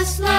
just like